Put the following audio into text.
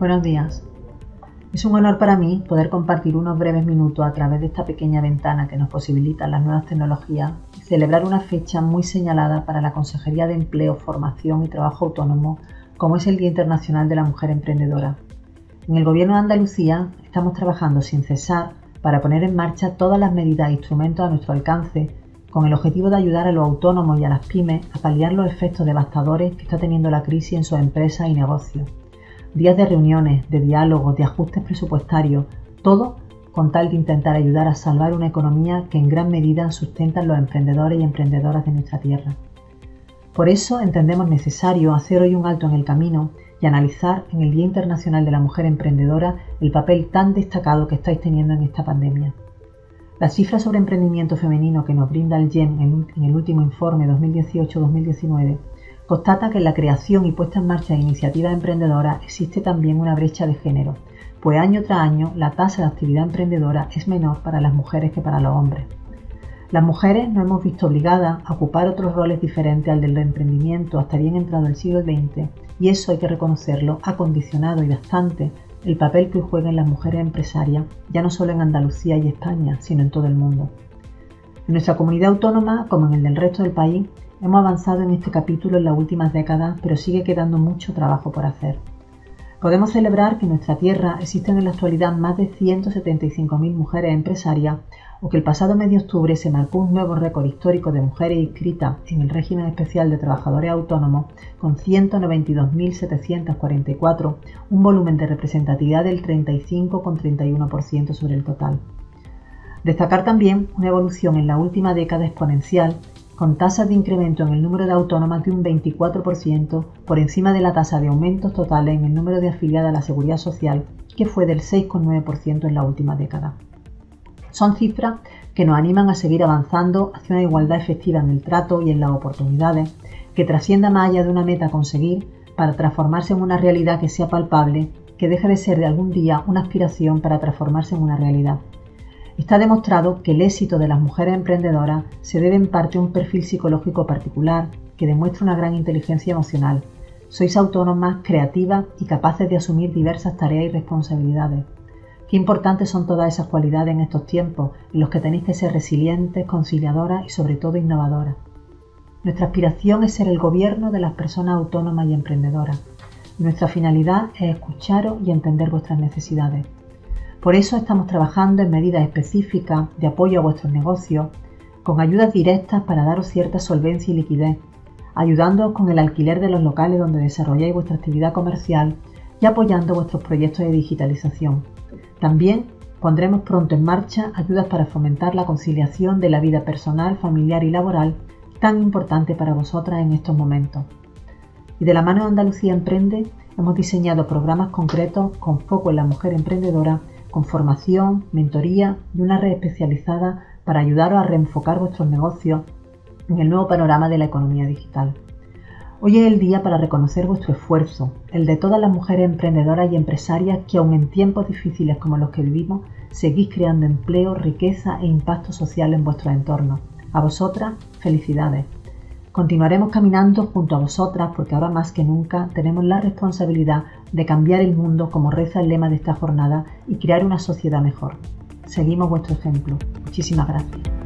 Buenos días. Es un honor para mí poder compartir unos breves minutos a través de esta pequeña ventana que nos posibilitan las nuevas tecnologías y celebrar una fecha muy señalada para la Consejería de Empleo, Formación y Trabajo Autónomo, como es el Día Internacional de la Mujer Emprendedora. En el Gobierno de Andalucía estamos trabajando sin cesar para poner en marcha todas las medidas e instrumentos a nuestro alcance con el objetivo de ayudar a los autónomos y a las pymes a paliar los efectos devastadores que está teniendo la crisis en sus empresas y negocios días de reuniones, de diálogos, de ajustes presupuestarios, todo con tal de intentar ayudar a salvar una economía que en gran medida sustentan los emprendedores y emprendedoras de nuestra tierra. Por eso entendemos necesario hacer hoy un alto en el camino y analizar en el Día Internacional de la Mujer Emprendedora el papel tan destacado que estáis teniendo en esta pandemia. Las cifras sobre emprendimiento femenino que nos brinda el GEM en el último informe 2018-2019 constata que en la creación y puesta en marcha de iniciativas emprendedoras existe también una brecha de género, pues año tras año la tasa de actividad emprendedora es menor para las mujeres que para los hombres. Las mujeres nos hemos visto obligadas a ocupar otros roles diferentes al del emprendimiento hasta bien entrado el siglo XX y eso hay que reconocerlo, ha condicionado y bastante el papel que juegan las mujeres empresarias, ya no solo en Andalucía y España, sino en todo el mundo. En nuestra comunidad autónoma, como en el del resto del país, Hemos avanzado en este capítulo en las últimas décadas, pero sigue quedando mucho trabajo por hacer. Podemos celebrar que en nuestra tierra existen en la actualidad más de 175.000 mujeres empresarias o que el pasado mes de octubre se marcó un nuevo récord histórico de mujeres inscritas en el régimen especial de trabajadores autónomos con 192.744, un volumen de representatividad del 35,31% sobre el total. Destacar también una evolución en la última década exponencial con tasas de incremento en el número de autónomas de un 24% por encima de la tasa de aumentos totales en el número de afiliadas a la seguridad social, que fue del 6,9% en la última década. Son cifras que nos animan a seguir avanzando hacia una igualdad efectiva en el trato y en las oportunidades, que trascienda más allá de una meta a conseguir para transformarse en una realidad que sea palpable, que deje de ser de algún día una aspiración para transformarse en una realidad. Está demostrado que el éxito de las mujeres emprendedoras se debe en parte a un perfil psicológico particular que demuestra una gran inteligencia emocional. Sois autónomas, creativas y capaces de asumir diversas tareas y responsabilidades. Qué importantes son todas esas cualidades en estos tiempos en los que tenéis que ser resilientes, conciliadoras y sobre todo innovadoras. Nuestra aspiración es ser el gobierno de las personas autónomas y emprendedoras. Nuestra finalidad es escucharos y entender vuestras necesidades. Por eso estamos trabajando en medidas específicas de apoyo a vuestros negocios, con ayudas directas para daros cierta solvencia y liquidez, ayudándoos con el alquiler de los locales donde desarrolláis vuestra actividad comercial y apoyando vuestros proyectos de digitalización. También pondremos pronto en marcha ayudas para fomentar la conciliación de la vida personal, familiar y laboral tan importante para vosotras en estos momentos. Y de la mano de Andalucía Emprende hemos diseñado programas concretos con foco en la mujer emprendedora con formación, mentoría y una red especializada para ayudaros a reenfocar vuestros negocios en el nuevo panorama de la economía digital. Hoy es el día para reconocer vuestro esfuerzo, el de todas las mujeres emprendedoras y empresarias que aun en tiempos difíciles como los que vivimos, seguís creando empleo, riqueza e impacto social en vuestro entorno. A vosotras, felicidades. Continuaremos caminando junto a vosotras porque ahora más que nunca tenemos la responsabilidad de cambiar el mundo como reza el lema de esta jornada y crear una sociedad mejor. Seguimos vuestro ejemplo. Muchísimas gracias.